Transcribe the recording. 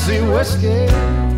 Tennessee whiskey.